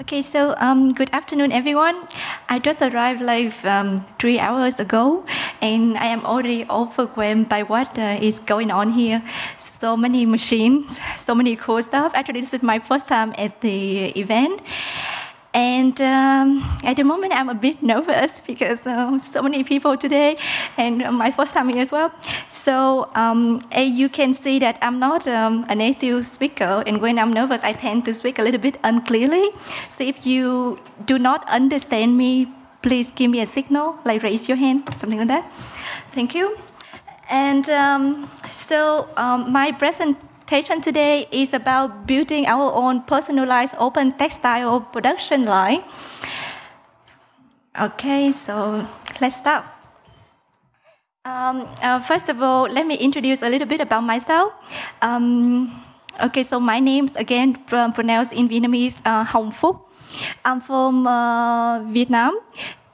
Okay, so um, good afternoon, everyone. I just arrived like um, three hours ago, and I am already overwhelmed by what uh, is going on here. So many machines, so many cool stuff. Actually, this is my first time at the event. And um, at the moment, I'm a bit nervous because uh, so many people today, and my first time here as well. So um, you can see that I'm not um, a native speaker, and when I'm nervous, I tend to speak a little bit unclearly. So if you do not understand me, please give me a signal, like raise your hand, something like that. Thank you. And um, so um, my present presentation today is about building our own personalized open textile production line. Okay, so let's start. Um, uh, first of all, let me introduce a little bit about myself. Um, okay, so my name's again pronounced in Vietnamese, uh, Hồng Phúc. I'm from uh, Vietnam,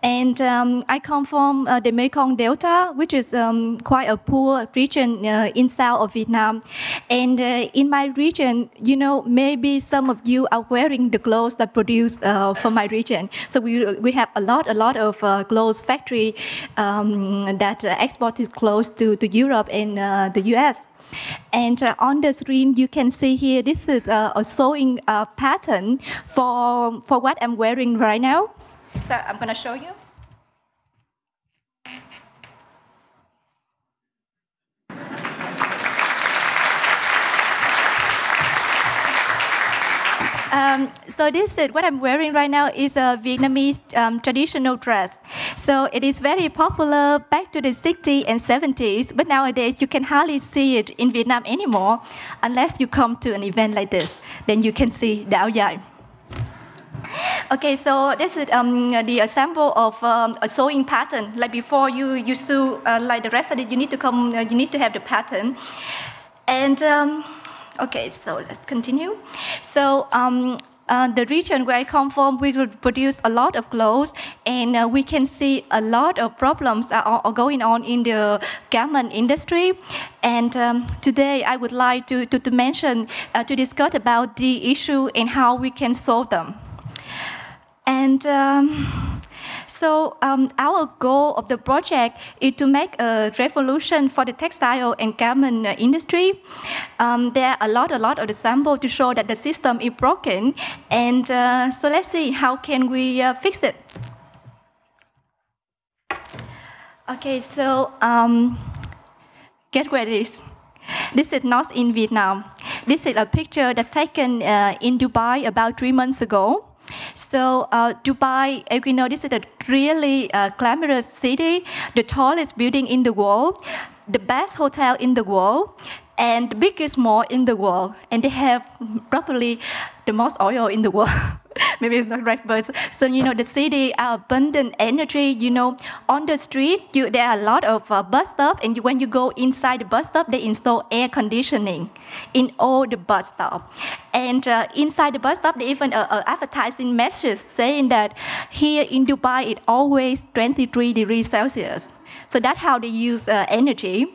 and um, I come from uh, the Mekong Delta, which is um, quite a poor region uh, in south of Vietnam. And uh, in my region, you know, maybe some of you are wearing the clothes that produced uh, from my region. So we, we have a lot, a lot of uh, clothes factory um, that uh, exported clothes to, to Europe and the US. And uh, on the screen, you can see here, this is uh, a sewing uh, pattern for, for what I'm wearing right now. So I'm going to show you. Um, so this is what I'm wearing right now is a Vietnamese um, traditional dress. So it is very popular back to the 60s and 70s, but nowadays you can hardly see it in Vietnam anymore unless you come to an event like this. Then you can see the áo dài. Okay, so this is um, the example of um, a sewing pattern. Like before you, you sew, uh, like the rest of it, you need to come, uh, you need to have the pattern. And um, okay, so let's continue. So um, uh, the region where I come from, we produce a lot of clothes, and uh, we can see a lot of problems are, are going on in the garment industry. And um, today, I would like to, to, to mention, uh, to discuss about the issue and how we can solve them. And um, so um, our goal of the project is to make a revolution for the textile and garment industry. Um, there are a lot, a lot of examples to show that the system is broken. And uh, so let's see how can we uh, fix it. Okay, so um, get ready. This is not in Vietnam. This is a picture that's taken uh, in Dubai about three months ago. So uh, Dubai, we know, this is a really uh, glamorous city, the tallest building in the world, the best hotel in the world, and the biggest mall in the world. And they have probably the most oil in the world. maybe it's not right, but so you know the city are abundant energy. You know, on the street, you, there are a lot of uh, bus stop, and you, when you go inside the bus stop, they install air conditioning in all the bus stop. And uh, inside the bus stop, they even uh, uh, advertising message saying that here in Dubai it always 23 degrees Celsius. So that's how they use uh, energy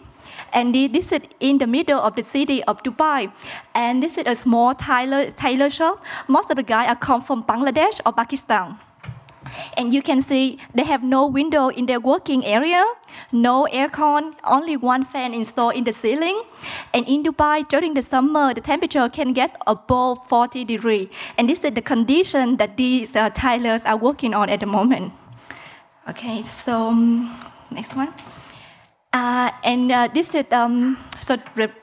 and this is in the middle of the city of Dubai. And this is a small tailor, tailor shop. Most of the guys are come from Bangladesh or Pakistan. And you can see they have no window in their working area, no aircon, only one fan installed in the ceiling. And in Dubai, during the summer, the temperature can get above 40 degrees. And this is the condition that these uh, tailors are working on at the moment. Okay, so um, next one. Uh, and uh, this is um, so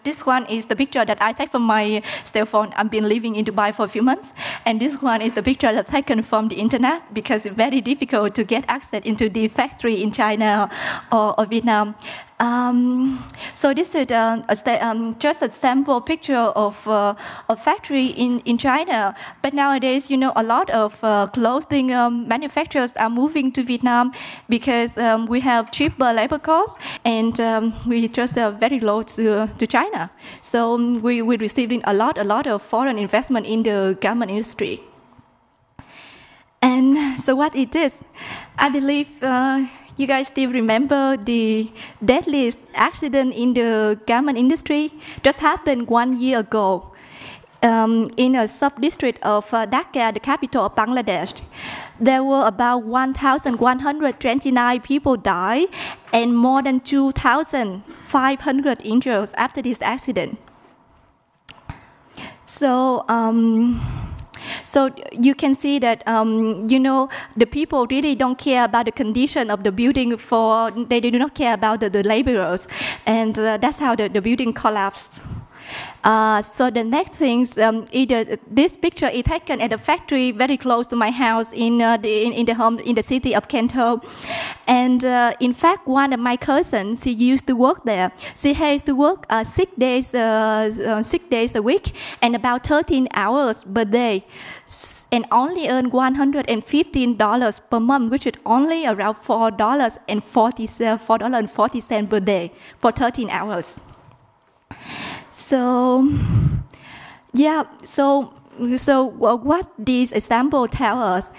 this one is the picture that I take from my cell phone. I've been living in Dubai for a few months, and this one is the picture that taken from the internet because it's very difficult to get access into the factory in China or, or Vietnam. Um, so this is uh, a, um, just a sample picture of uh, a factory in, in China. But nowadays, you know, a lot of uh, clothing um, manufacturers are moving to Vietnam because um, we have cheaper labor costs and um, we just are very low to, to China. So um, we, we're receiving a lot, a lot of foreign investment in the garment industry. And so what it is, I believe uh, you guys still remember the deadliest accident in the garment industry just happened one year ago. um, in a sub-district of uh, Dhaka, the capital of Bangladesh. There were about 1,129 people died and more than 2,500 injured after this accident. So, um, so you can see that um, you know the people really don't care about the condition of the building. For they do not care about the, the laborers, and uh, that's how the, the building collapsed. Uh, so the next thing, um, either this picture is taken at a factory very close to my house in, uh, the, in, in, the home in the city of Can Tho, and uh, in fact, one of my cousins, she used to work there. She has to work uh, six days, uh, six days a week, and about 13 hours per day and only earn $115 per month, which is only around $4.40, $4.40 per day for 13 hours. So, yeah, so, so what these example tell us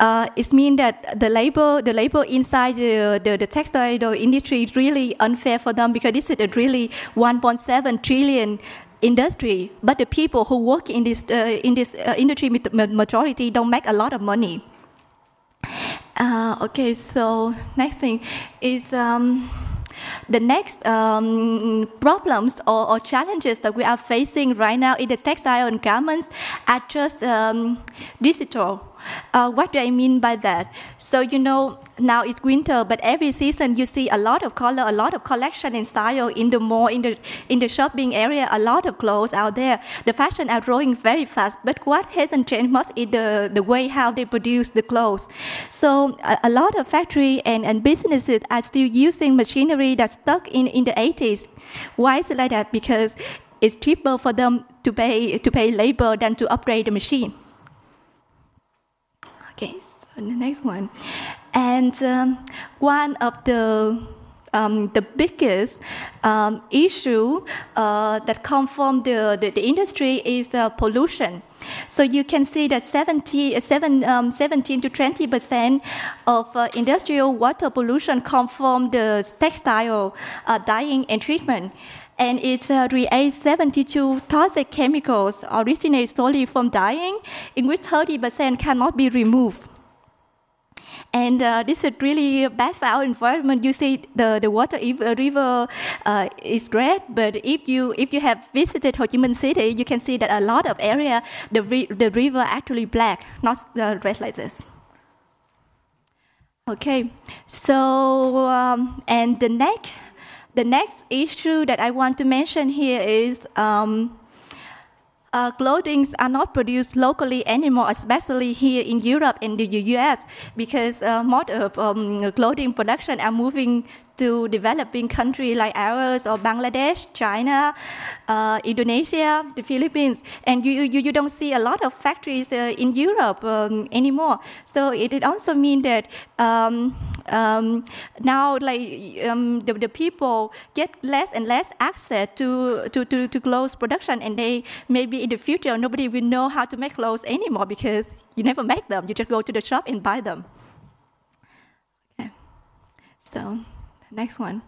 uh, it means that the labor, the labor inside the, the, the, textile industry is really unfair for them because this is a really 1.7 trillion industry. But the people who work in this uh, in this uh, industry, majority don't make a lot of money. Uh, okay, so next thing is. Um, the next um, problems or, or, challenges that we are facing right now in the textile and garments are just um, digital. Uh, what do I mean by that? So you know now it's winter, but every season you see a lot of color, a lot of collection and style in the mall, in the in the shopping area, a lot of clothes out there. The fashion are growing very fast, but what hasn't changed much is the, the way how they produce the clothes. So a, a lot of factory and, and businesses are still using machinery that's stuck in, in the 80s. Why is it like that? Because it's cheaper for them to pay to pay labor than to upgrade the machine. Okay, so the next one. And um, one of the um, the biggest um, issue uh, that come from the, the, the, industry is the pollution. So you can see that 70, seven, um, 17 to 20 percent of uh, industrial water pollution come from the textile uh, dyeing and treatment. And it uh, creates 72 toxic chemicals originate solely from dyeing, in which 30 percent cannot be removed. And uh, this is really bad for our environment. You see, the, the water a river uh, is red, but if you if you have visited Ho Chi Minh City, you can see that a lot of area the the river actually black, not uh, red like this. Okay, so um, and the next the next issue that I want to mention here is. Um, uh, clothing are not produced locally anymore, especially here in Europe and the US, because uh, most of um, clothing production are moving to developing countries like ours or Bangladesh, China, uh, Indonesia, the Philippines, and you, you, you don't see a lot of factories uh, in Europe um, anymore. So it, it also means that um, um, now like um, the, the people get less and less access to, to, to, to clothes production and they maybe in the future nobody will know how to make clothes anymore because you never make them. You just go to the shop and buy them. Okay. So next one.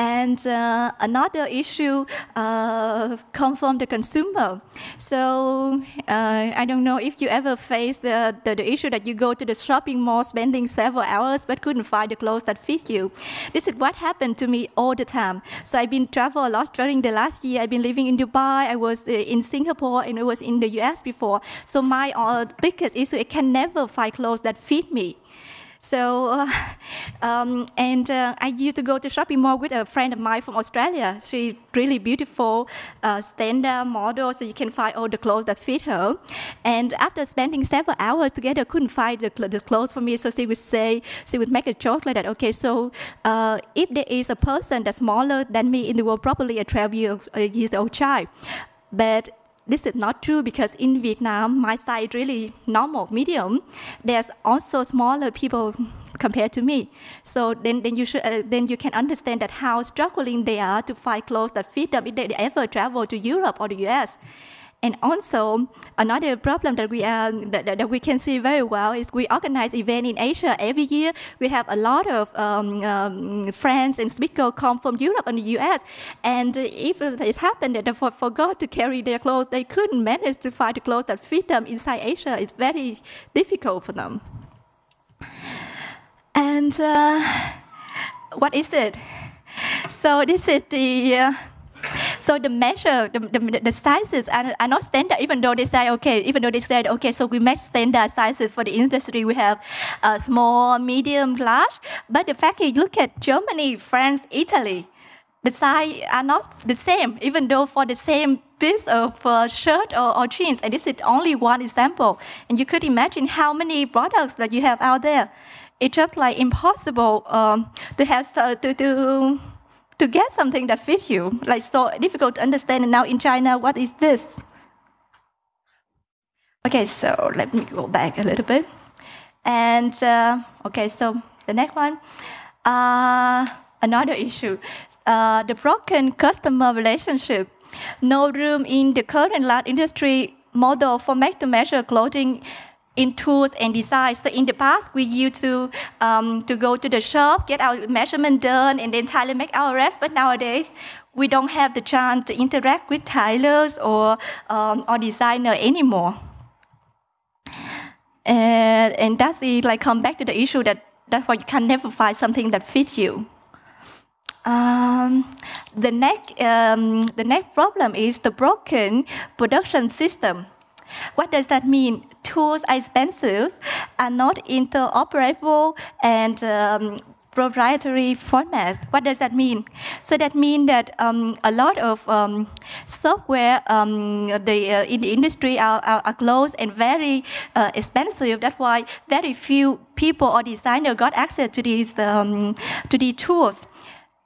And uh, another issue uh, comes from the consumer. So uh, I don't know if you ever faced the, the, the, issue that you go to the shopping mall spending several hours but couldn't find the clothes that fit you. This is what happened to me all the time. So I've been travel a lot during the last year. I've been living in Dubai. I was uh, in Singapore and I was in the US before. So my uh, biggest issue, I can never find clothes that fit me. So, uh, um, and uh, I used to go to shopping mall with a friend of mine from Australia. She really beautiful, uh, standard model, so you can find all the clothes that fit her. And after spending several hours together, couldn't find the, the clothes for me. So she would say, she would make a joke like that. Okay, so uh, if there is a person that's smaller than me in the world, probably a 12 years, years old child. But this is not true because in Vietnam, my size is really normal, medium. There's also smaller people compared to me. So then, then you should, uh, then you can understand that how struggling they are to find clothes that fit them if they ever travel to Europe or the US. And also another problem that we are that, that, we can see very well is we organize event in Asia every year. We have a lot of um, um, friends and speakers come from Europe and the US, and if it happened that they forgot to carry their clothes, they couldn't manage to find the clothes that fit them inside Asia. It's very difficult for them. And uh, what is it? So this is the uh, so the measure, the, the, the sizes are, are, not standard, even though they say, okay, even though they said, okay, so we make standard sizes for the industry, we have uh, small, medium, large. But the fact is, look at Germany, France, Italy, the size are not the same, even though for the same piece of uh, shirt or, or, jeans. And this is only one example. And you could imagine how many products that you have out there. It's just like impossible um, to have uh, to, to to get something that fits you. Like so difficult to understand. And now in China, what is this? Okay, so let me go back a little bit. And uh, okay, so the next one, uh, another issue, uh, the broken customer relationship. No room in the current large industry model for make-to-measure clothing in tools and design. So in the past, we used to um, to go to the shop, get our measurement done, and then tailor make our dress. But nowadays, we don't have the chance to interact with tailors or um, or designer anymore. And, and that's it, like come back to the issue that that's why you can never find something that fits you. Um, the next um, the next problem is the broken production system. What does that mean? Tools are expensive, are not interoperable, and um, proprietary format. What does that mean? So that means that um, a lot of um, software um, the, uh, in the industry are, are, are closed and very uh, expensive. That's why very few people or designers got access to these um, to these tools.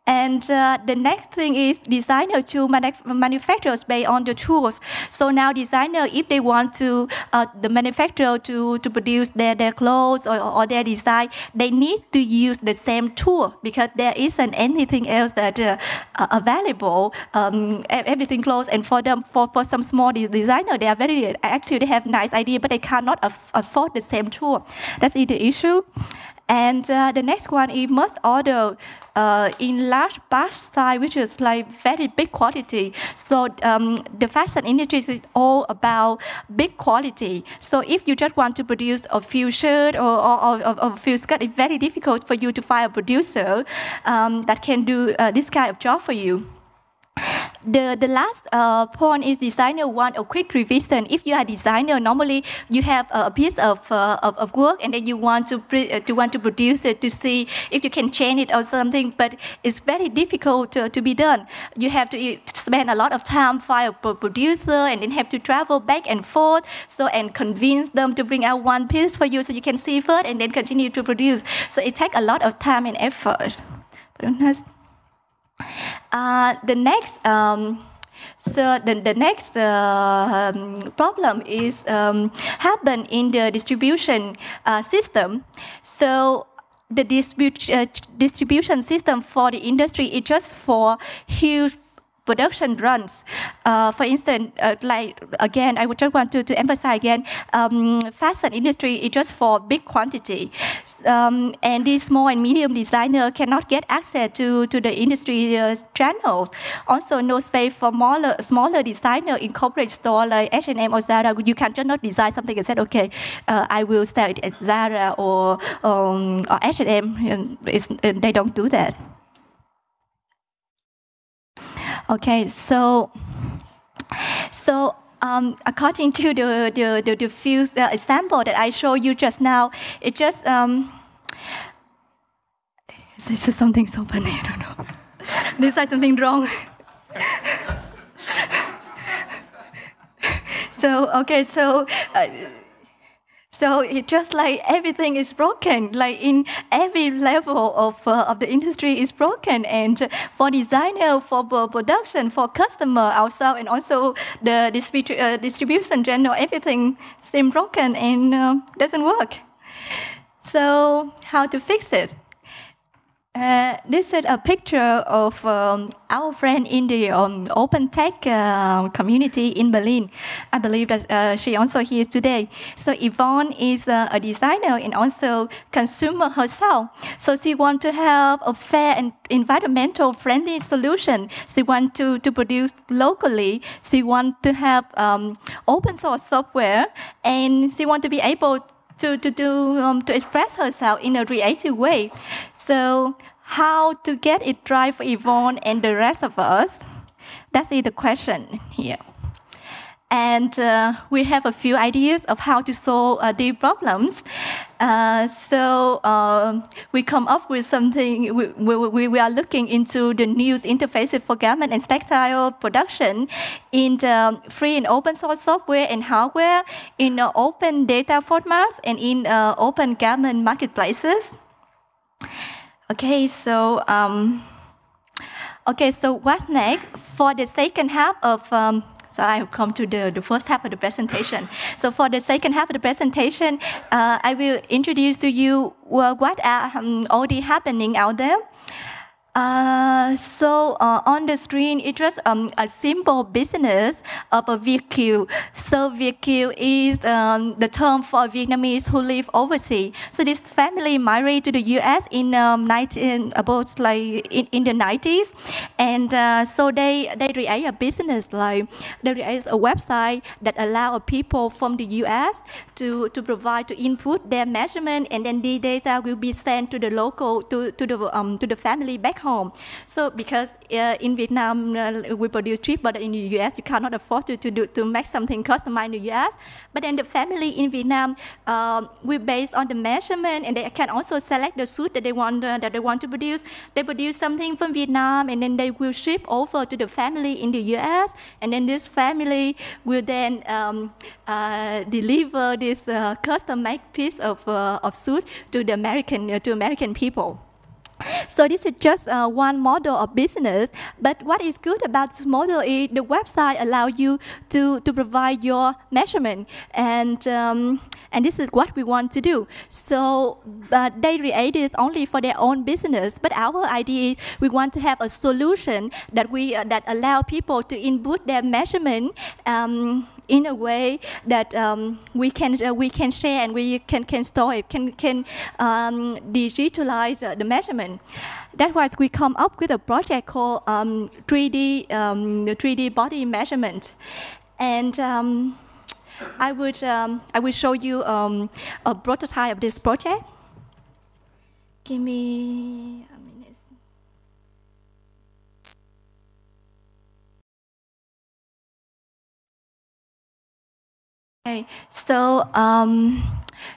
And uh, the next thing is designer to manufacturers based on the tools. So now designer, if they want to, uh, the manufacturer to, to produce their, their clothes or, or their design, they need to use the same tool because there isn't anything else that uh, available, um, everything closed. And for them, for, for some small designer, they are very active, they have nice idea, but they cannot aff afford the same tool. That's the issue. And uh, the next one is must order uh, in large batch size, which is like very big quality. So um, the fashion industry is all about big quality. So if you just want to produce a few shirt or, or, or, or a few skirt, it's very difficult for you to find a producer um, that can do uh, this kind of job for you. The, the last uh, point is designer want a quick revision. If you are designer, normally you have a piece of, uh, of, of, work and then you want to, uh, to want to produce it to see if you can change it or something, but it's very difficult to, to be done. You have to spend a lot of time find a producer and then have to travel back and forth so and convince them to bring out one piece for you so you can see first and then continue to produce. So it takes a lot of time and effort. Uh, the next, um, so the, the next uh, um, problem is um, happen in the distribution uh, system. So the uh, distribution system for the industry is just for huge production runs. Uh, for instance, uh, like again, I would just want to, to emphasize again, um, fashion industry is just for big quantity, um, and these small and medium designer cannot get access to, to the industry uh, channels. Also, no space for smaller smaller designer in corporate store like H&M or Zara. You can just not design something and say, okay, uh, I will sell it at Zara or um, or H&M. they don't do that. Okay, so so um, according to the the the, the few uh, example that I showed you just now, it just um, this is something so funny. I don't know. this is something wrong. so okay, so. Uh, so it's just like everything is broken, like in every level of, uh, of the industry is broken. And for designer, for production, for customer ourselves, and also the distribu- uh, distribution general, everything seems broken and uh, doesn't work. So how to fix it? Uh, this is a picture of um, our friend in the um, open tech uh, community in Berlin. I believe that uh, she also here today. So Yvonne is uh, a designer and also consumer herself. So she wants to have a fair and environmental friendly solution. She wants to, to produce locally. She wants to have um, open source software and she wants to be able to, to, do, um, to express herself in a creative way. So how to get it right for Yvonne and the rest of us? That's the question here. And uh, we have a few ideas of how to solve uh, the problems. Uh, so uh, we come up with something, we, we, we, are looking into the new interfaces for garment and textile production in the free and open source software and hardware, in uh, open data formats, and in uh, open garment marketplaces. Okay, so um, okay, so what's next for the second half of um, so I have come to the, the first half of the presentation. so for the second half of the presentation, uh, I will introduce to you well, what are um, already happening out there. Uh, so uh, on the screen, it was um, a simple business of a VQ. So VQ is um, the term for Vietnamese who live overseas. So this family migrated to the U.S. in um, 19, about like in, in the 90s, and uh, so they they create a business like they create a website that allow people from the U.S. to to provide to input their measurement, and then the data will be sent to the local to to the um, to the family back home. So because uh, in Vietnam uh, we produce cheap, but in the US you cannot afford to, to, do, to make something customized in the US. But then the family in Vietnam, uh, we based on the measurement and they can also select the suit that they want uh, that they want to produce. They produce something from Vietnam and then they will ship over to the family in the US. And then this family will then um, uh, deliver this uh, custom-made piece of, of suit to the American, to American people. So this is just uh, one model of business. But what is good about this model is the website allows you to, to provide your measurement. And, um, and this is what we want to do. So but they create this only for their own business. But our idea is we want to have a solution that, we, uh, that allow people to input their measurement um, in a way that um, we can uh, we can share and we can can store it, can can um, digitalize uh, the measurement. That's why we come up with a project called um, 3D um, 3D body measurement, and. Um, I would um, I will show you a prototype of this project. Give me Okay, so um,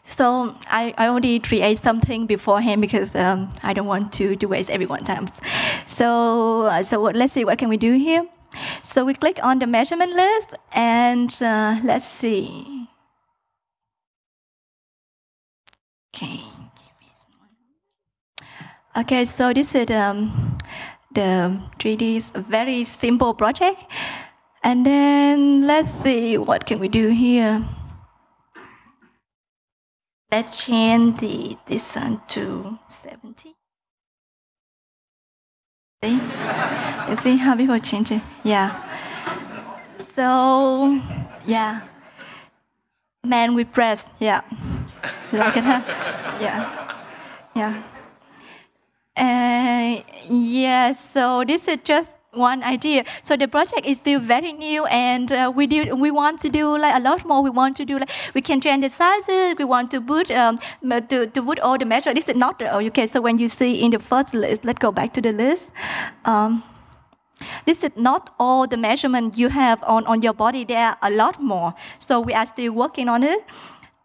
so I, I already create something beforehand because um, I don't want to, to waste everyone's time. So uh, so let's see what can we do here. So we click on the measurement list and uh, let's see. Okay. Okay, so this is um, the 3D is a very simple project. And then let's see, what can we do here? Let's change the this distance to 70. See? You see how people change it? Yeah. So, yeah. Man with breast, yeah. You like it, huh? Yeah. Yeah. Uh, yeah, so this is just one idea. So the project is still very new, and uh, we do we want to do like a lot more. We want to do like we can change the sizes. We want to put um, to, to put all the measure. This is not the okay. So when you see in the first list, let's go back to the list. Um, this is not all the measurement you have on, on your body. There are a lot more. So we are still working on it.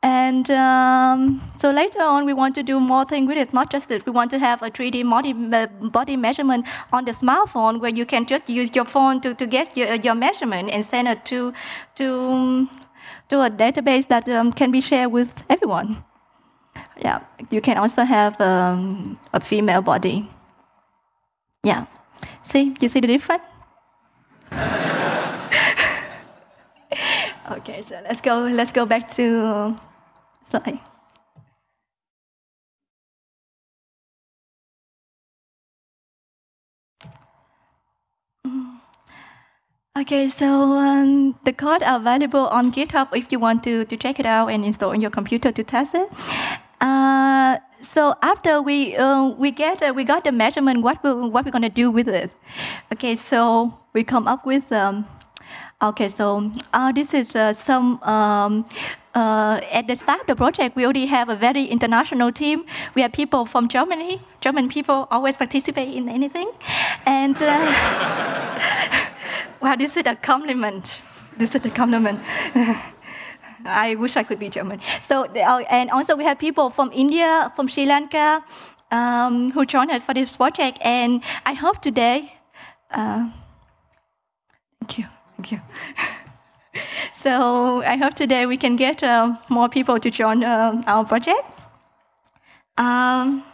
And um, so later on, we want to do more things with it. Not just that, we want to have a 3D body, body measurement on the smartphone where you can just use your phone to, to get your, your measurement and send it to, to, to a database that um, can be shared with everyone. Yeah, you can also have um, a female body. Yeah. See, you see the difference? okay, so let's go. Let's go back to play. Mm. Okay, so um, the code are available on GitHub if you want to, to check it out and install on your computer to test it. Uh, so after we uh, we get uh, we got the measurement, what we, what we're gonna do with it? Okay, so we come up with um, okay, so uh, this is uh, some um, uh, at the start of the project, we already have a very international team. We have people from Germany. German people always participate in anything, and. Wow, this is a compliment. This is a compliment. I wish I could be German. So, uh, and also we have people from India, from Sri Lanka, um, who joined us for this project. And I hope today, uh, thank you, thank you. so I hope today we can get uh, more people to join uh, our project. Um,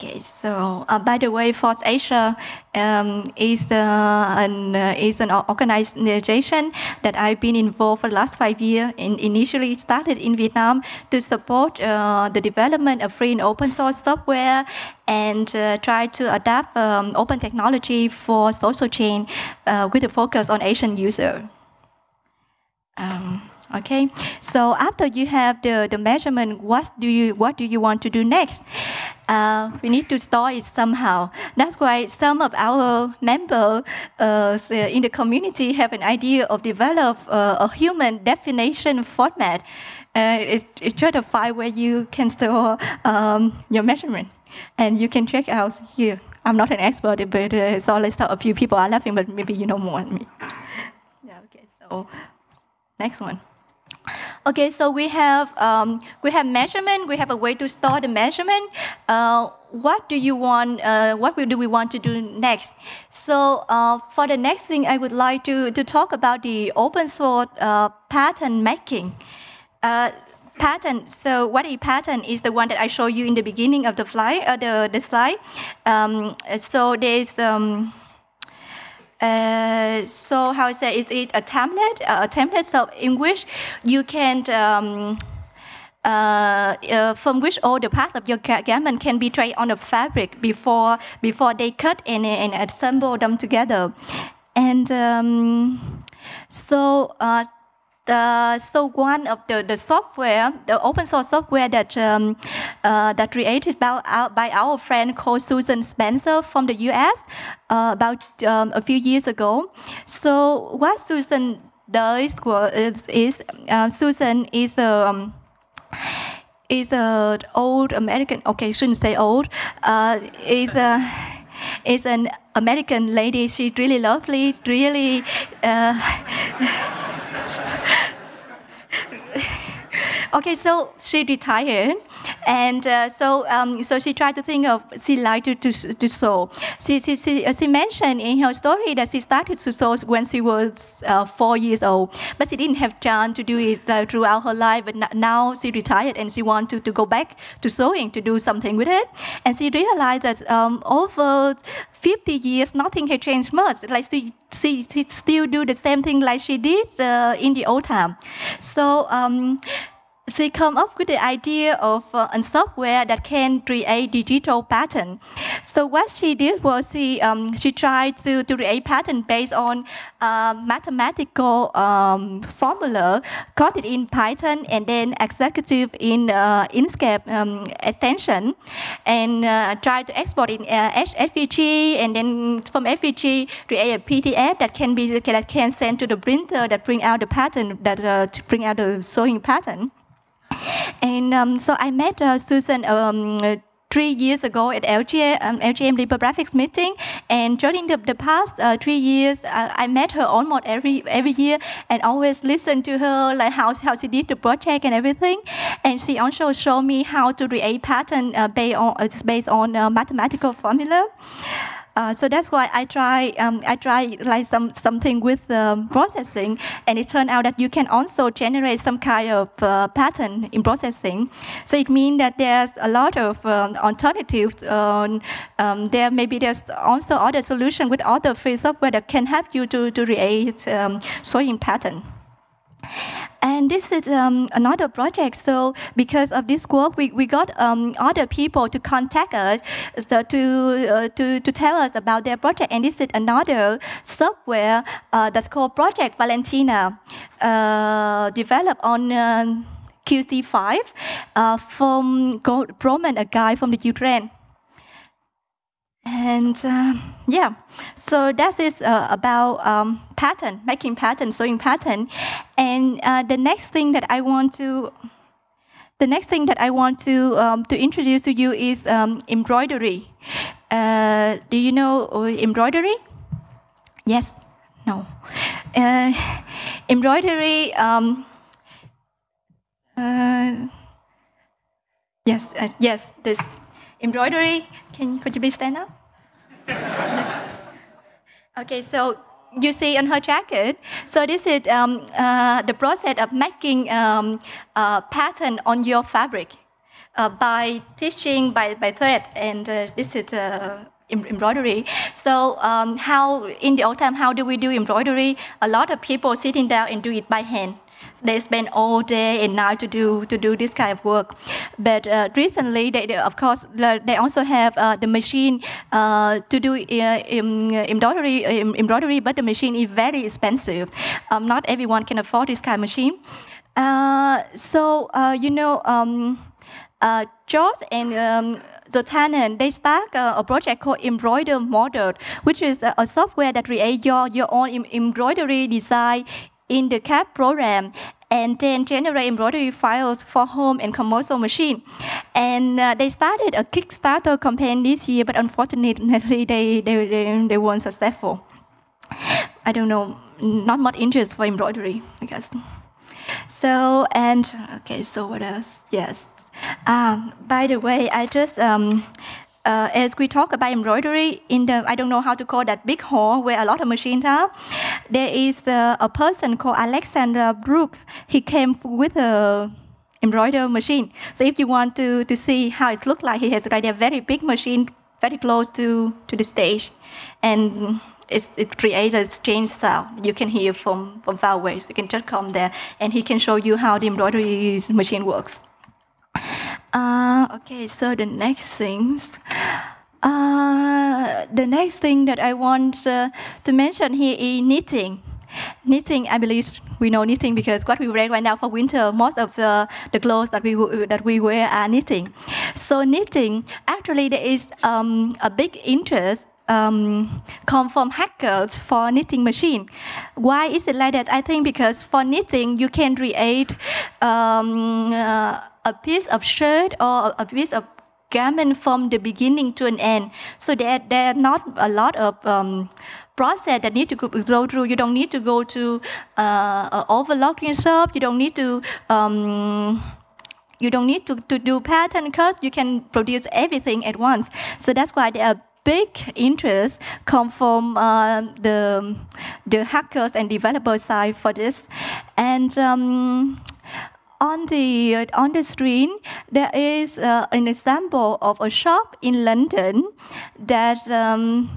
Okay, so uh, by the way, FOSSASIA um, is, uh, an, uh, is an organization that I've been involved for the last five years. In, initially started in Vietnam to support uh, the development of free and open source software and uh, try to adapt um, open technology for social chain uh, with a focus on Asian user. Um, okay, so after you have the, the measurement, what do you what do you want to do next? uh, we need to store it somehow. That's why some of our members uh, in the community have an idea of develop uh, a human definition format. Uh, it's, just a file where you can store um, your measurement, and you can check out here. I'm not an expert, but uh, it's always a few people are laughing, but maybe you know more than me. yeah. Okay. So next one. Okay, so we have um, we have measurement. We have a way to store the measurement. Uh, what do you want? Uh, what do we want to do next? So uh, for the next thing, I would like to to talk about the open source uh, pattern making. Uh, pattern. So what a pattern is the one that I show you in the beginning of the fly, uh, the the slide. Um, so there's um, uh, so how I say is it a template? Uh, a template. So in which you can um, uh, uh, from which all the parts of your garment can be traced on the fabric before before they cut and, and assemble them together. And um, so uh, so one of the, the software, the open source software that um, uh, that created by our, by our friend called Susan Spencer from the U.S. Uh, about um, a few years ago. So what Susan does is, is uh, Susan is a um, is a old American. Okay, shouldn't say old. Uh, is a is an American lady. She's really lovely, really. Uh, okay, so she retired, and uh, so um, so she tried to think of she liked to to, to sew. She, she, she, uh, she mentioned in her story that she started to sew when she was uh, four years old, but she didn't have chance to do it uh, throughout her life. But now she retired and she wanted to, to go back to sewing to do something with it, and she realized that um, over 50 years nothing had changed much. Like she she, she still do the same thing like she did uh, in the old time. So um, she come up with the idea of uh, a software that can create digital pattern. So what she did was she um, she tried to, to create pattern based on uh, mathematical um, formula coded in Python and then executive in uh, Inkscape um, extension and uh, try to export in uh, SVG and then from SVG create a PDF that can be that can send to the printer that bring out the pattern that uh, to bring out the sewing pattern. And um, so I met uh, Susan um, three years ago at LGM, um, LGM Libre Graphics meeting. And during the, the past uh, three years, uh, I met her almost every every year and always listened to her, like how, how she did the project and everything. And she also showed me how to create pattern uh, based on, uh, based on uh, mathematical formula. Uh, so that's why I try um, I try like some something with um, processing, and it turned out that you can also generate some kind of uh, pattern in processing. So it means that there's a lot of um, alternatives. Um, there maybe there's also other solution with other free software that can help you to to create um, sewing pattern. And this is um, another project. So because of this work, we, we got um, other people to contact us so to, uh, to, to tell us about their project. And this is another software uh, that's called Project Valentina, uh, developed on um, Qt5 uh, from Roman, a guy from the Ukraine. And uh, yeah, so that is uh, about um, pattern, making pattern, sewing pattern. And uh, the next thing that I want to, the next thing that I want to um, to introduce to you is um, embroidery. Uh, do you know uh, embroidery? Yes, no. Uh, embroidery. Um, yes, yes. This embroidery. Can could you please stand up? okay, so you see on her jacket. So this is um, uh, the process of making um, a pattern on your fabric uh, by stitching by, by thread, and uh, this is uh, embroidery. So um, how in the old time, how do we do embroidery? A lot of people sitting down and do it by hand they spend all day and night to do to do this kind of work. But uh, recently, they, of course, they also have uh, the machine uh, to do uh, embroidery. Embroidery, but the machine is very expensive. Um, not everyone can afford this kind of machine. Uh, so uh, you know, um, George and um, Zotanen, they start uh, a project called Embroidermodder, which is a, a software that creates your, your own em embroidery design in the CAD program and then generate embroidery files for home and commercial machine. And uh, they started a Kickstarter campaign this year, but unfortunately they, they, they, they weren't successful. I don't know, not much interest for embroidery, I guess. So, and, okay, so what else? Yes. Um, by the way, I just um, uh, as we talk about embroidery in the, I don't know how to call that big hall where a lot of machines are, there is uh, a person called Alexander Brook. He came with a embroidery machine. So if you want to, to see how it looks like, he has already a very big machine very close to, to the stage. And it creates a strange sound. You can hear from, from far away. So you can just come there and he can show you how the embroidery machine works. Uh, okay, so the next things. Uh, the next thing that I want uh, to mention here is knitting. Knitting, I believe we know knitting because what we wear right now for winter, most of the, the clothes that we that we wear are knitting. So knitting, actually, there is um, a big interest um, come from hackers for knitting machine. Why is it like that? I think because for knitting you can create um, uh, a piece of shirt or a piece of garment from the beginning to an end. So there, there are not a lot of um, process that need to go through. You don't need to go to uh, overlocking shop. You don't need to um, you don't need to, to do pattern cuts. You can produce everything at once. So that's why there are big interest come from uh, the the hackers and developer side for this, and. Um, on the uh, on the screen there is uh, an example of a shop in London that um,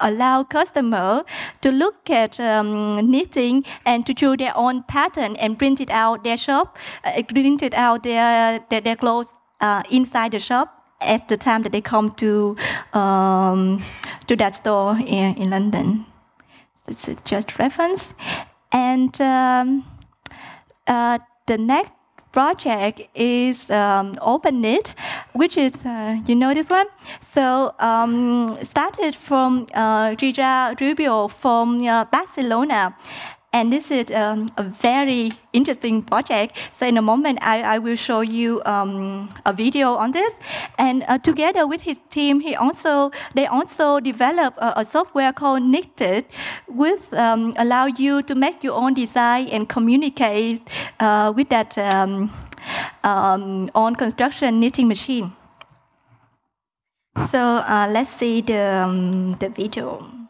allow customer to look at um, knitting and to choose their own pattern and print it out their shop, uh, print it out their their, their clothes uh, inside the shop at the time that they come to um, to that store in, in London. This is just reference, and um, uh, the next project is um, OpenKnit, which is, uh, you know this one? So um, started from uh, Rubio from uh, Barcelona. And this is um, a very interesting project. So in a moment, I, I will show you um, a video on this. And uh, together with his team, he also they also developed a, a software called Knitted, which um, allow you to make your own design and communicate uh, with that um, um, on construction knitting machine. So uh, let's see the, um, the video.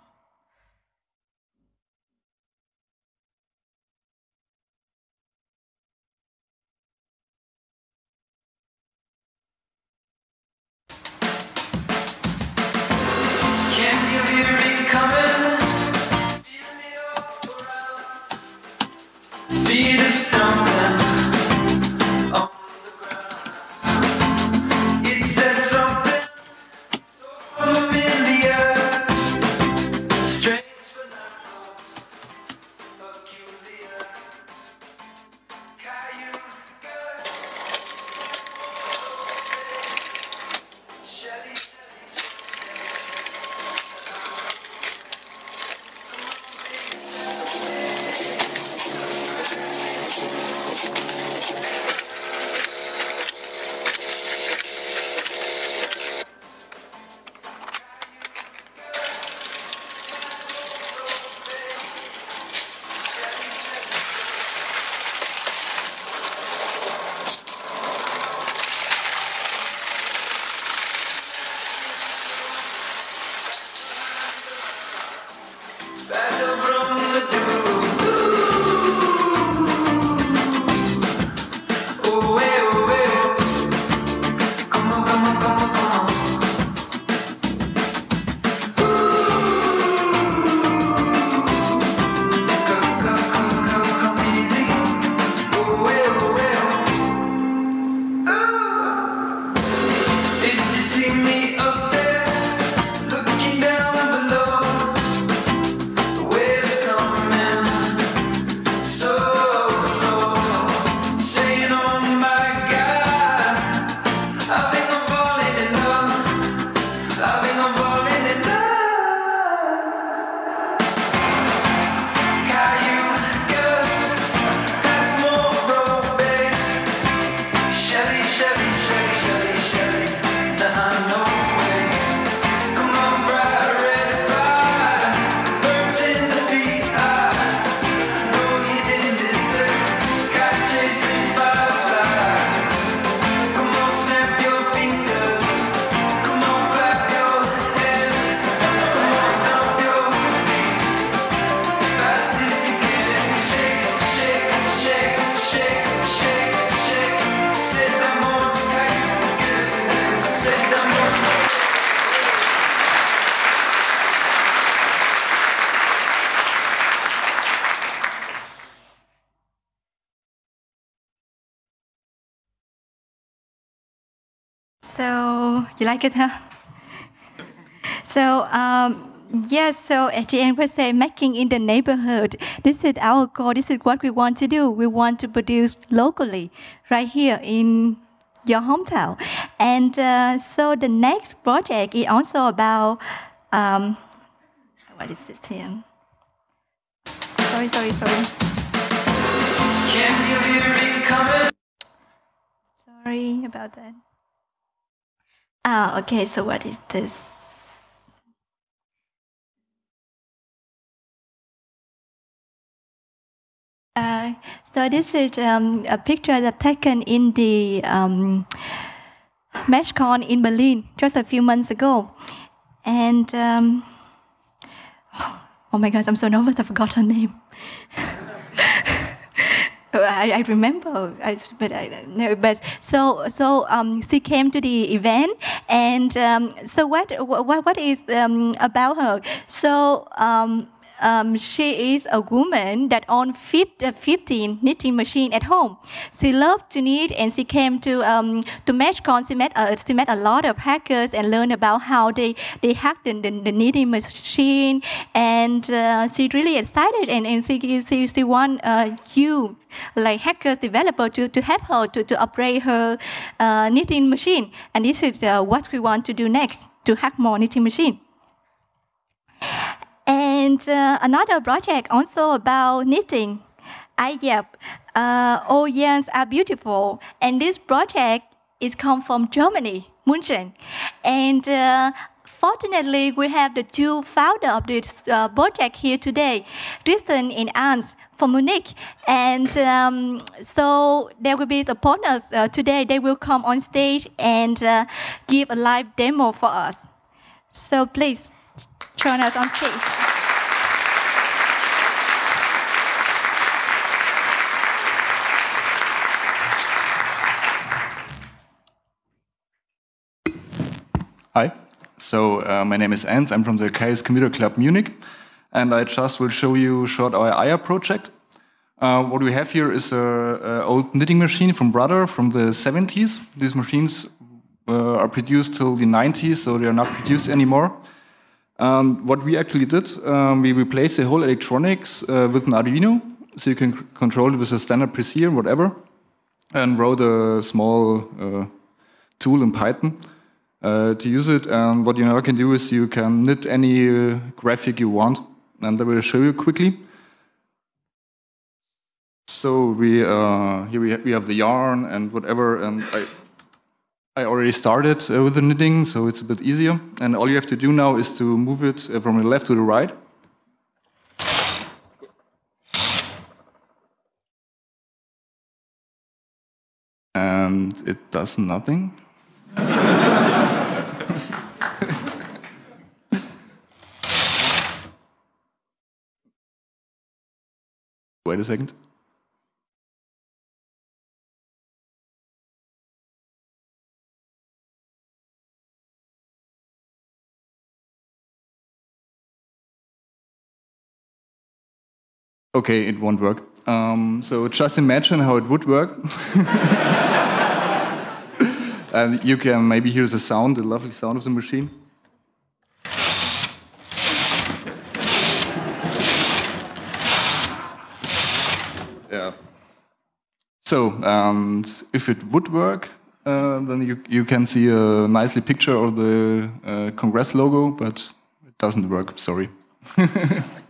You like it, huh? so um, yes, so at the end we say making in the neighborhood. This is our goal. This is what we want to do. We want to produce locally, right here in your hometown. And uh, so the next project is also about um, what is this here? Sorry, sorry, sorry. Can you hear it coming? Sorry about that. Ah, okay, so what is this? Uh, so this is um, a picture that taken in the um, MeshCon in Berlin just a few months ago. And um, oh my gosh, I'm so nervous, I forgot her name. I, I remember, I, but I no. But so so um, she came to the event, and um, so what what what is um, about her? So um, um, she is a woman that owns 15 knitting machine at home. She loved to knit and she came to um, to MeshCon. She met, uh, she met a lot of hackers and learned about how they, they hacked the, the, the knitting machine. And uh, she really excited and, and she, she, she want uh, you, like hackers, developer, to, to help her to, to upgrade her uh, knitting machine. And this is uh, what we want to do next, to hack more knitting machine. And uh, another project also about knitting. I yep, uh, all yarns are beautiful. And this project is come from Germany, München. And uh, fortunately, we have the two founders of this uh, project here today, Tristan and Ans from Munich. And um, so there will be supporters uh, today. They will come on stage and uh, give a live demo for us. So please join us on stage. Hi, so uh, my name is Ans. I'm from the Chaos Computer Club Munich, and I just will show you short our AYAB project. Uh, what we have here is an old knitting machine from Brother from the 70s. These machines uh, are produced till the 90s, so they are not produced anymore. Um, what we actually did, um, we replaced the whole electronics uh, with an Arduino, so you can control it with a standard PC or whatever, and wrote a small uh, tool in Python uh, to use it. And what you now can do is you can knit any uh, graphic you want, and I will show you quickly. So we uh, here we, ha we have the yarn and whatever, and I I already started uh, with the knitting, so it's a bit easier. And all you have to do now is to move it uh, from the left to the right. And it does nothing. Wait a second. Okay, it won't work. Um, so just imagine how it would work. and you can maybe hear the sound, the lovely sound of the machine. Yeah. So, and if it would work, uh, then you, you can see a nicely picture of the uh, Congress logo, but it doesn't work, sorry.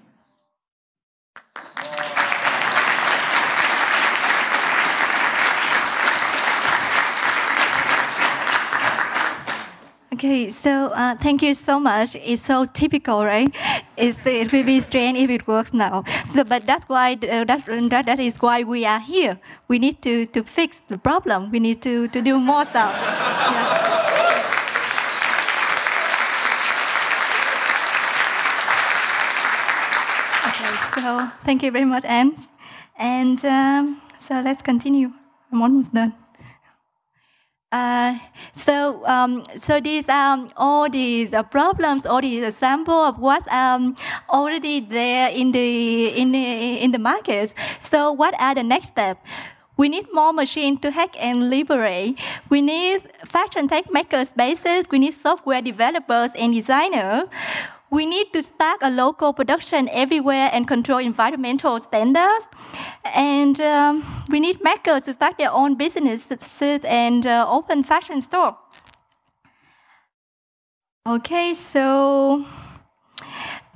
Okay, so uh, thank you so much. It's so typical, right? It's, it will be strange if it works now. So, but that's why uh, that, that, that is why we are here. We need to, to fix the problem. We need to, to do more stuff. Yeah. Okay, so thank you very much, Anne. And um, so let's continue. I'm almost done. Uh, so, um, so these um, all these uh, problems, all these example of what's um, already there in the in the in the market. So, what are the next steps? We need more machines to hack and liberate. We need fashion tech makers bases. We need software developers and designers. We need to start a local production everywhere and control environmental standards. And um, we need makers to start their own businesses and uh, open fashion store. Okay, so,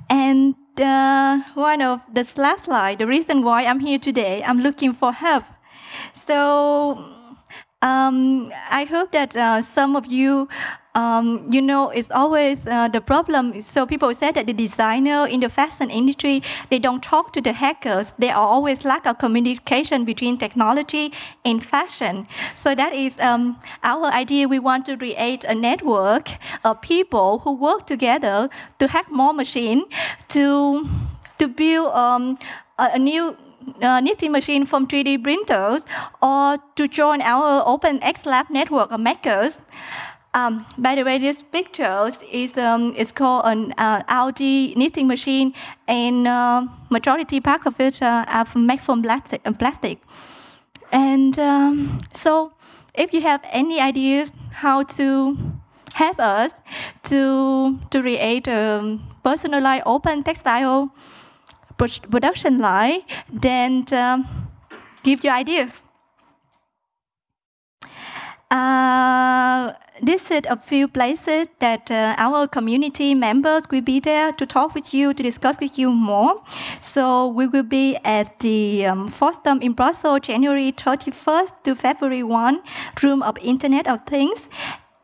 and uh, one of the last slide, the reason why I'm here today, I'm looking for help. So, um, I hope that uh, some of you, um, you know, it's always uh, the problem. So people say that the designer in the fashion industry, they don't talk to the hackers. There are always lack of communication between technology and fashion. So that is um, our idea. We want to create a network of people who work together to hack more machine to to build um, a, a new uh, knitting machine from 3D printers or to join our Open X Lab network of makers. Um, by the way, this picture is um, it's called an uh, knitting machine, and uh, majority part of it uh, are made from plastic. plastic. And um, so, if you have any ideas how to help us to to create a personalized open textile production line, then um, give your ideas. Uh, this is a few places that uh, our community members will be there to talk with you, to discuss with you more. So we will be at the um, FOSDEM in Brussels, January 31st to February 1, Room of Internet of Things.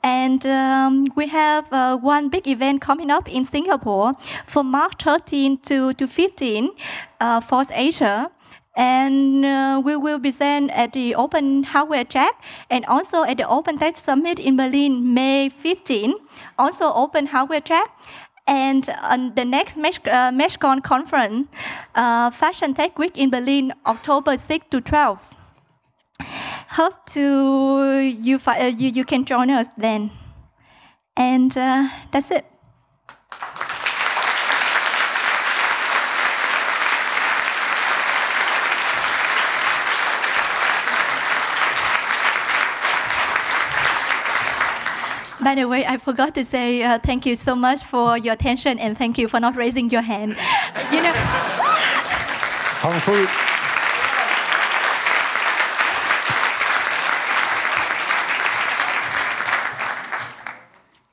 And um, we have uh, one big event coming up in Singapore from March 13 to, to 15 uh, Asia. And uh, we will be then at the Open Hardware Track and also at the Open Tech Summit in Berlin, May 15, also Open Hardware Track. And on the next Mesh, uh, MeshCon conference, uh, Fashion Tech Week in Berlin, October 6 to 12 hope to you, uh, you, you can join us then. And uh, that's it. By the way, I forgot to say uh, thank you so much for your attention and thank you for not raising your hand. you know.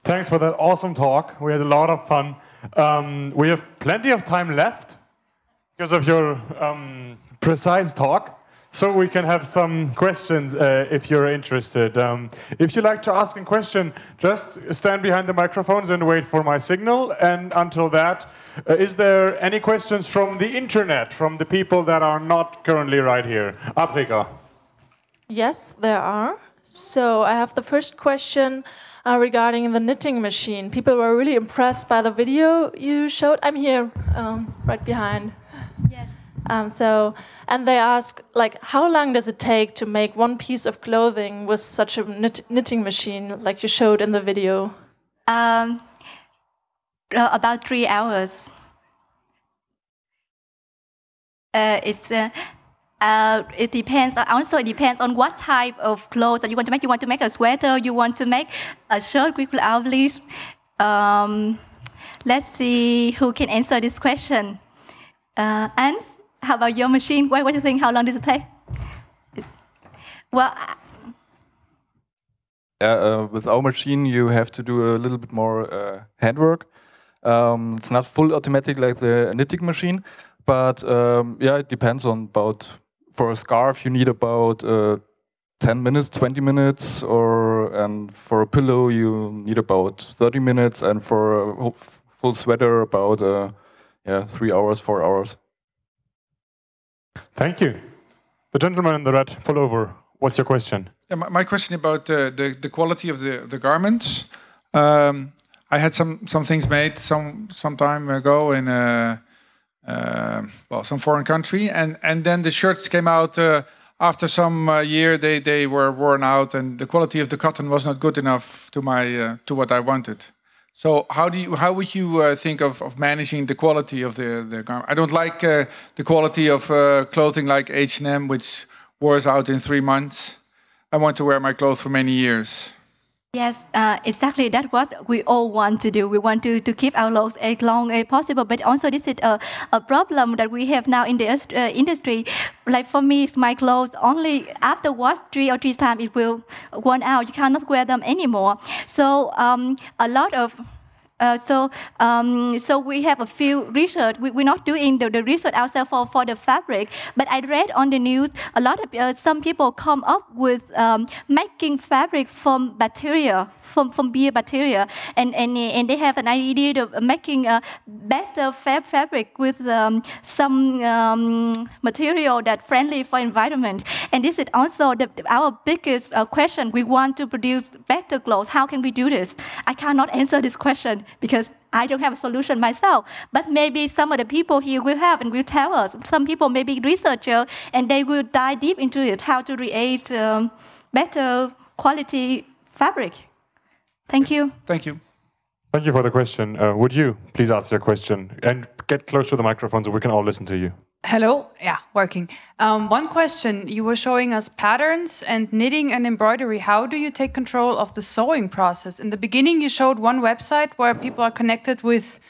Thanks for that awesome talk. We had a lot of fun. Um, we have plenty of time left because of your um, precise talk. So we can have some questions uh, if you're interested. Um, if you'd like to ask a question, just stand behind the microphones and wait for my signal. And until that, uh, is there any questions from the internet, from the people that are not currently right here? Aprika. Yes, there are. So I have the first question uh, regarding the knitting machine. People were really impressed by the video you showed. I'm here, um, right behind. Um, so, and they ask, like, how long does it take to make one piece of clothing with such a knit- knitting machine, like you showed in the video? Um, uh, about three hours. Uh, it's uh, uh, it depends. Also, it depends on what type of clothes that you want to make. You want to make a sweater. You want to make a shirt with out please. Um, let's see who can answer this question. Uh, how about your machine? What, what do you think? How long does it take? It's- well, uh, uh, with our machine, you have to do a little bit more uh, handwork. Um, it's not full automatic like the knitting machine, but um, yeah, it depends on about for a scarf you need about uh, 10 minutes, 20 minutes, or and for a pillow you need about 30 minutes, and for a full sweater about uh, yeah three hours, four hours. Thank you. The gentleman in the red pullover, what's your question? Yeah, my, my question about uh, the the quality of the the garments. Um, I had some some things made some some time ago in uh, uh, well some foreign country, and and then the shirts came out uh, after some uh, year. They they were worn out, and the quality of the cotton was not good enough to my to what I wanted. So how do you how would you uh, think of, of managing the quality of the the garment? I don't like uh, the quality of uh, clothing like H and M, which wears out in three months. I want to wear my clothes for many years. Yes, uh, exactly. That's what we all want to do. We want to, to keep our clothes as long as possible. But also, this is a, a problem that we have now in the uh, industry. Like for me, my clothes only after wash three or three times it will worn out. You cannot wear them anymore. So um, a lot of uh, so, um, so we have a few research. We, we're not doing the, the research ourselves for, for the fabric, but I read on the news a lot of uh, some people come up with um, making fabric from bacteria, from, from beer bacteria, and, and, and they have an idea of making a better fab fabric with um, some um, material that friendly for environment. And this is also the, our biggest uh, question. We want to produce better clothes. How can we do this? I cannot answer this question because I don't have a solution myself. But maybe some of the people here will have and will tell us. Some people may be researcher and they will dive deep into it, how to create um, better quality fabric. Thank you. Thank you. Thank you for the question. Uh, would you please ask your question and get close to the microphone so we can all listen to you? Hello. Yeah, working. Um, one question. You were showing us patterns and knitting and embroidery. How do you take control of the sewing process? In the beginning, you showed one website where people are connected with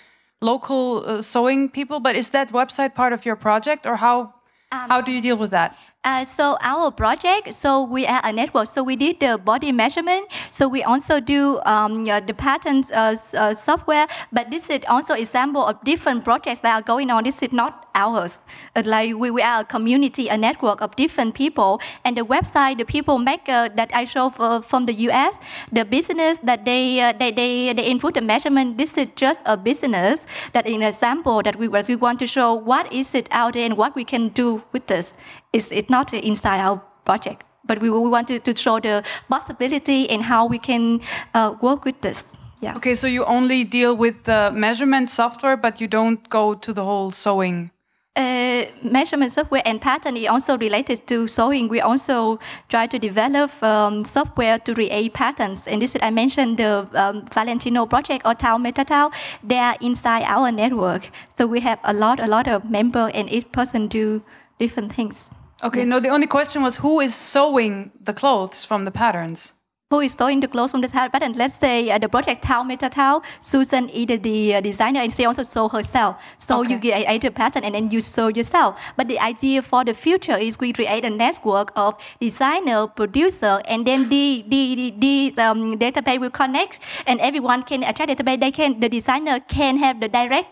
local uh, sewing people, but is that website part of your project or how, how do you deal with that? Uh, so our project, so we are a network. So we did the body measurement. So we also do um, uh, the patterns uh, software. But this is also example of different projects that are going on. This is not ours. Like we, we are a community, a network of different people. And the website, the people make that I show for, from the U.S. The business that they uh, they, they they input the measurement. This is just a business that in a sample that we we want to show what is it out there and what we can do with this. It's, it's not inside our project, but we, we want to, show the possibility and how we can uh, work with this. Yeah. Okay, so you only deal with the measurement software, but you don't go to the whole sewing. Uh, measurement software and pattern is also related to sewing. We also try to develop um, software to create patterns. And this is, I mentioned the um, Valentina project or Tau Meta Tau. They are inside our network. So we have a lot, a lot of member, and each person do different things. Okay, no, the only question was who is sewing the clothes from the patterns? Who is sewing the clothes from the tile pattern. Let's say uh, the project Tau Meta Tau, Susan is the uh, designer and she also sew herself. So you Okay. create a pattern and then you sew yourself. But the idea for the future is we create a network of designer, producer, and then the the the, the um, database will connect and everyone can attach database. They can the designer can have the direct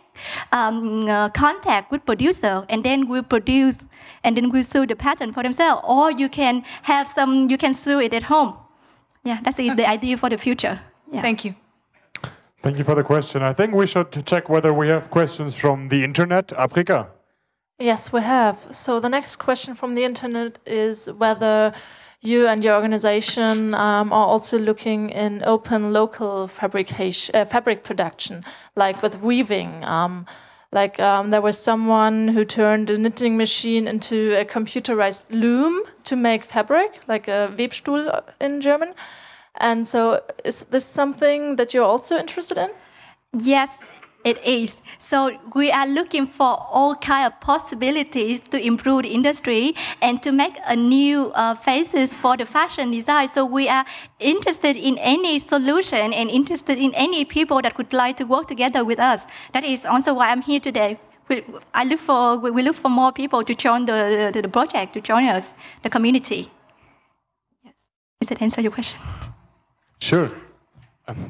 um, uh, contact with producer and then we produce and then we sew the pattern for themselves. Or you can have some you can sew it at home. Yeah, that's the the idea for the future. Yeah. Thank you. Thank you for the question. I think we should check whether we have questions from the internet. Africa. Yes, we have. So the next question from the internet is whether you and your organization um, are also looking in open local fabrication, uh, fabric production, like with weaving. Um, Like um, there was someone who turned a knitting machine into a computerized loom to make fabric, like a Webstuhl in German. And so, is this something that you're also interested in? Yes, it is. So we are looking for all kind of possibilities to improve the industry and to make a new uh, phases for the fashion design. So we are interested in any solution and interested in any people that would like to work together with us. That is also why I'm here today. We, I look for we we look for more people to join the, the, the project, to join us, the community. Yes. Does that answer your question? Sure.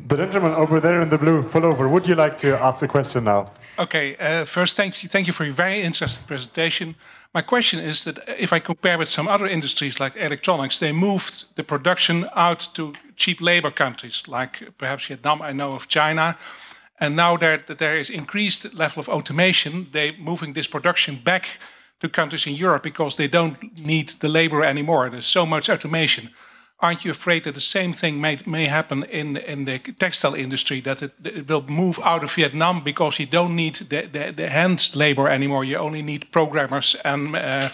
The gentleman over there in the blue pullover, would you like to ask a question now? Okay, uh, first, thank you, thank you for your very interesting presentation. My question is that if I compare with some other industries like electronics, they moved the production out to cheap labor countries, like perhaps Vietnam, I know of China. And now that there is increased level of automation, they're moving this production back to countries in Europe because they don't need the labor anymore. There's so much automation aren't you afraid that the same thing may, may happen in, in the textile industry, that it, it will move out of Vietnam because you don't need the, the, the hand labor anymore, you only need programmers and uh,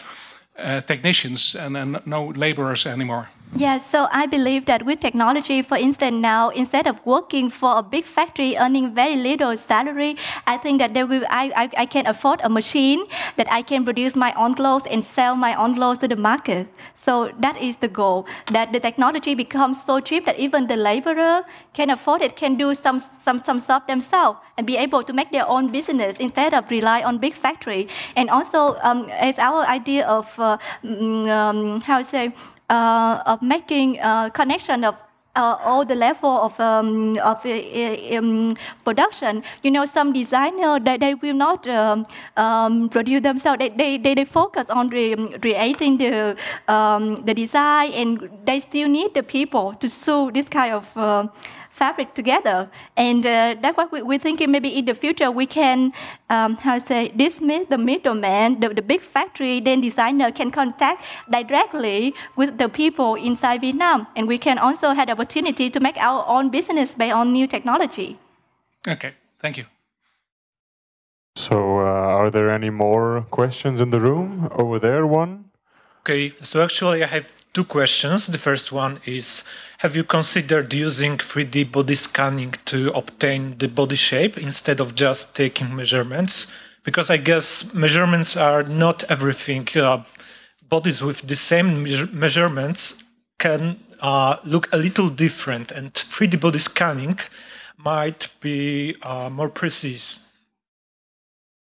uh, technicians and, and no laborers anymore? Yeah, so I believe that with technology, for instance, now instead of working for a big factory earning very little salary, I think that there will I, I, I can afford a machine that I can produce my own clothes and sell my own clothes to the market. So that is the goal. That the technology becomes so cheap that even the laborer can afford it, can do some some some stuff themselves and be able to make their own business instead of rely on big factory. And also, um, it's our idea of uh, mm, um, how say of making uh, connection of uh, all the level of um, of uh, um, production. You know, some designer they, they will not um, um, produce themselves. They, they, they, they focus on re, creating the um, the design, and they still need the people to sew this kind of. Uh, fabric together. And uh, that's what we, we're thinking maybe in the future we can, um, how to say, dismiss the middleman, the, the big factory, then designer can contact directly with the people inside Vietnam. And we can also have the opportunity to make our own business based on new technology. Okay, thank you. So, uh, are there any more questions in the room? Over there, one. Okay, so actually, I have two questions. The first one is Have you considered using 3D body scanning to obtain the body shape instead of just taking measurements? Because I guess measurements are not everything. Uh, bodies with the same measure measurements can uh, look a little different, and 3D body scanning might be uh, more precise.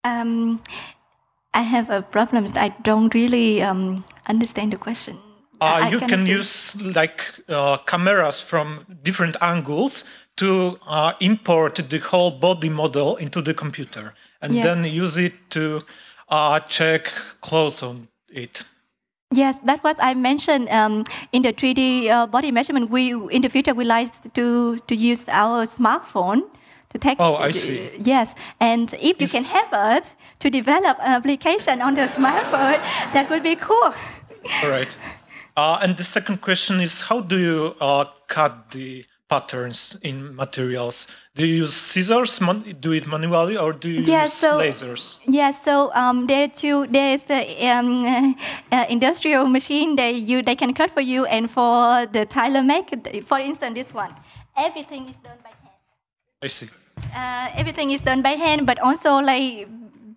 Um, I have a problem. I don't really um, understand the question. Uh, you can see- use like uh, cameras from different angles to uh, import the whole body model into the computer and Yes. then use it to uh, check clothes on it. Yes, that was I mentioned um, in the 3D uh, body measurement. We in the future we like to to use our smartphone to take. Oh, I see. Yes, and if you can help us to develop an application on the smartphone, that would be cool. All right. Uh, and the second question is how do you uh, cut the patterns in materials? Do you use scissors, do it manually, or do you Yeah, use so- lasers? Yes, so um, there two there's a um, uh, industrial machine that you they can cut for you, and for the tailor make, for instance, this one, everything is done by hand. I see. uh, everything is done by hand, but also like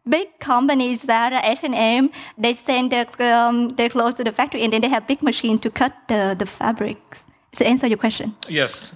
big companies that are H&M, they send their, um, their clothes to the factory and then they have big machine to cut the, the fabrics. Does that answer your question? Yes.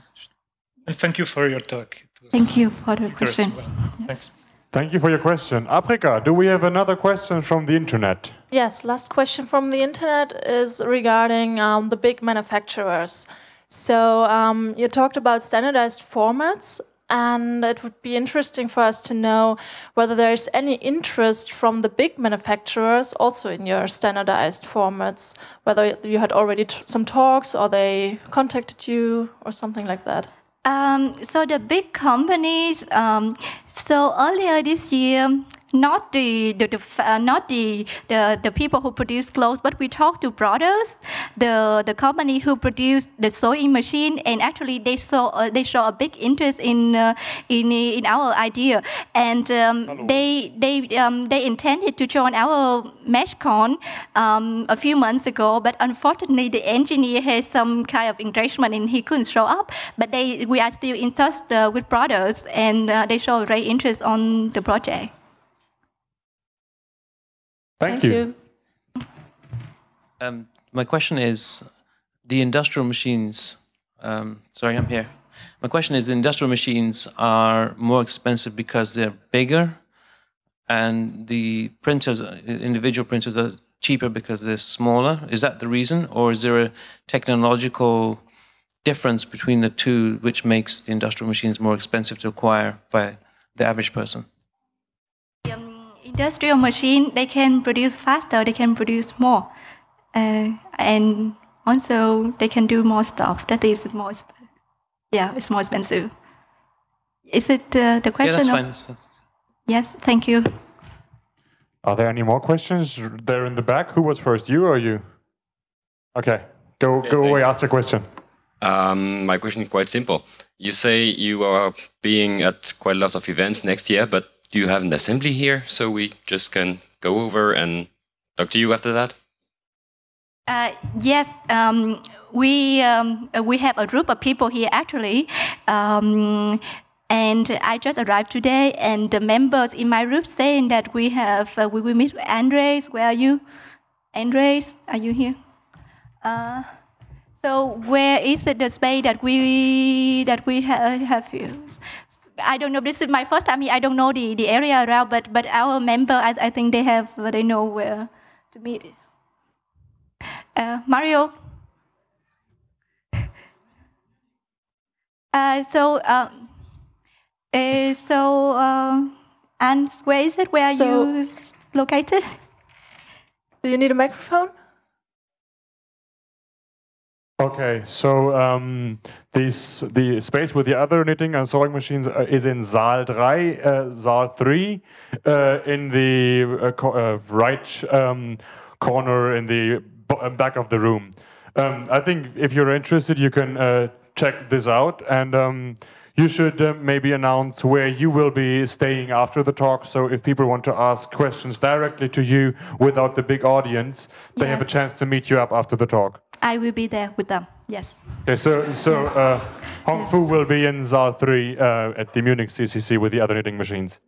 And thank you for your talk. Thank you for the interesting. question. Thanks. Thank you for your question. Aprika, do we have another question from the internet? Yes, last question from the internet is regarding um, the big manufacturers. So um, you talked about standardized formats, and it would be interesting for us to know whether there's any interest from the big manufacturers also in your standardized formats, whether you had already some talks or they contacted you or something like that. Um, so the big companies, um, so earlier this year, not the the, the uh, not the, the the people who produce clothes, but we talked to brothers, the the company who produce the sewing machine, and actually they saw uh, they show a big interest in uh, in in our idea, and um, they they um, they intended to join our MeshCon um, a few months ago, but unfortunately the engineer has some kind of engagement and he couldn't show up. But they we are still in touch uh, with brothers, and uh, they show great interest on the project. Thank, you. Um, my question is the industrial machines. Um, sorry, I'm here. My question is the industrial machines are more expensive because they're bigger, and the printers, uh, individual printers, are cheaper because they're smaller. Is that the reason, or is there a technological difference between the two which makes the industrial machines more expensive to acquire by the average person? Industrial machine they can produce faster, they can produce more, uh, and also they can do more stuff. That is more, exp- yeah, it's more expensive. Is it uh, the Yeah, question? that's fine. Yes, thank you. Are there any more questions there in the back? Who was first, you or you? Okay, go go away. Ask the question. Um, my question is quite simple. You say you are being at quite a lot of events next year, but do you have an assembly here so we just can go over and talk to you after that? Uh, yes, um, we um, uh, we have a group of people here actually, um, and I just arrived today, and the members in my group saying that we have uh, we will meet Andres. Where are you, Andres? Are you here? Uh, so where is it the space that we that we ha- have used? I don't know. This is my first time. I don't know the, the area around, but but our member, I, I think they have they know where to meet. Uh, Mario. Uh, so, um, uh, so, uh, and where is it? Where are you located? Do you need a microphone? Okay, so um, this the space with the other knitting and sewing machines uh, is in Saal 3, uh, Saal 3 uh, in the uh, co- uh, right um, corner in the uh, back of the room. Um, I think if you're interested, you can uh, check this out, and um, you should uh, maybe announce where you will be staying after the talk. So if people want to ask questions directly to you without the big audience, they have a chance to meet you up after the talk. I will be there with them. Yes. Okay, so so uh, Hong Phuc will be in Saal 3 uh, at the Munich CCC with the other knitting machines.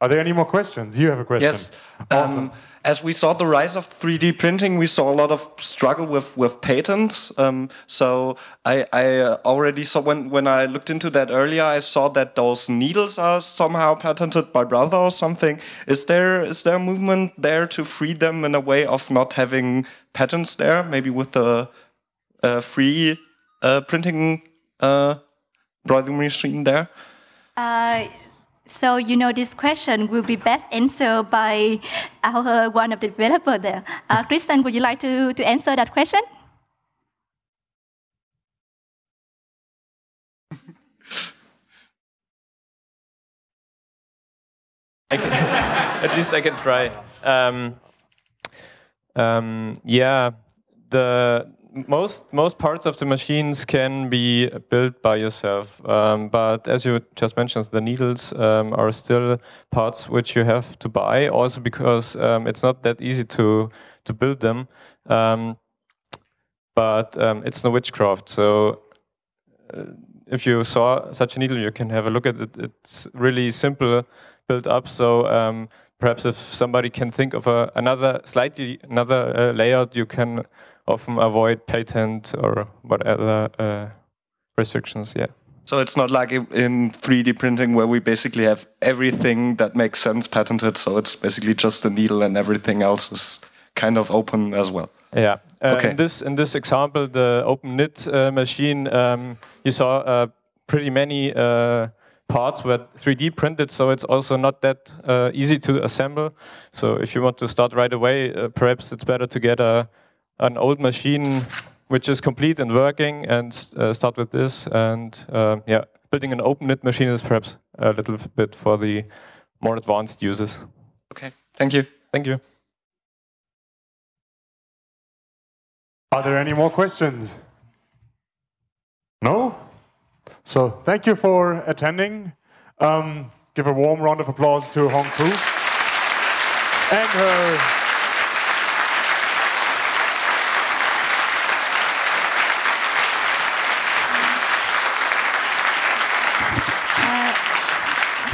Are there any more questions? You have a question. Yes. Awesome. Um, as we saw the rise of 3D printing, we saw a lot of struggle with, with patents. Um, so I, I uh, already saw when, when I looked into that earlier, I saw that those needles are somehow patented by Brother or something. Is there is there a movement there to free them in a way of not having patents there? Maybe with the uh, free uh, printing uh, machine there? Uh, so you know this question will be best answered by our one of the developer there. Uh, Kristen, would you like to, to answer that question? At least I can try. Um, um, yeah, the most most parts of the machines can be built by yourself, um, but as you just mentioned, the needles um, are still parts which you have to buy. Also because um, it's not that easy to to build them. Um, but um, it's no witchcraft, so uh, if you saw such a needle, you can have a look at it. It's really simple built up. So um, perhaps if somebody can think of a, another slightly another uh, layout, you can often avoid patent or whatever uh, restrictions. Yeah. So it's not like in- in 3D printing where we basically have everything that makes sense patented. So it's basically just the needle and everything else is kind of open as well. Yeah. Uh, Okay. In this in this example, the open knit uh, machine, um, you saw uh, pretty many uh, parts were 3D printed, so it's also not that uh, easy to assemble. So if you want to start right away, uh, perhaps it's better to get a an old machine which is complete and working, and uh, start with this. And uh, yeah, building an open knit machine is perhaps a little bit for the more advanced users. Okay, thank you. Thank you. Are there any more questions? No? So thank you for attending. Um, give a warm round of applause to Hong Phuc and her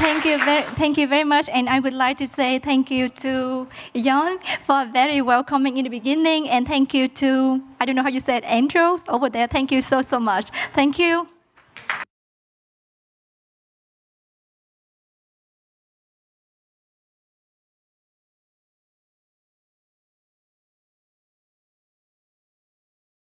Thank you, very, thank you very much. And I would like to say thank you to Jan for very welcoming in the beginning. And thank you to, I don't know how you said, angels over there. Thank you so, so much. Thank you.